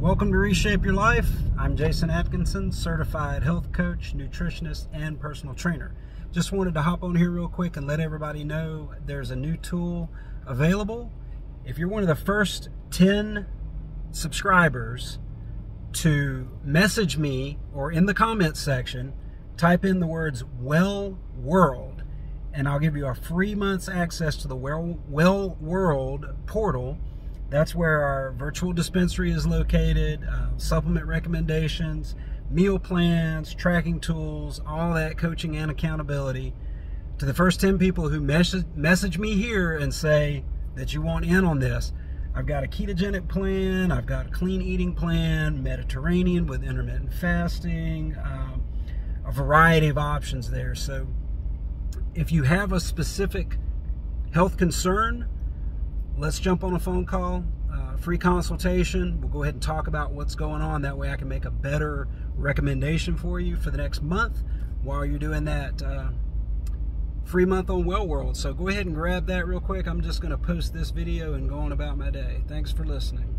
Welcome to Reshape Your Life. I'm Jason Atkinson, certified health coach, nutritionist, and personal trainer. Just wanted to hop on here real quick and let everybody know there's a new tool available. If you're one of the first 10 subscribers to message me or in the comments section, type in the words Well World, and I'll give you a free month's access to the Well, well World portal. That's where our virtual dispensary is located, uh, supplement recommendations, meal plans, tracking tools, all that coaching and accountability. To the first 10 people who message, message me here and say that you want in on this, I've got a ketogenic plan, I've got a clean eating plan, Mediterranean with intermittent fasting, um, a variety of options there. So if you have a specific health concern, let's jump on a phone call, uh, free consultation. We'll go ahead and talk about what's going on. That way I can make a better recommendation for you for the next month while you're doing that uh, free month on Well World. So go ahead and grab that real quick. I'm just going to post this video and go on about my day. Thanks for listening.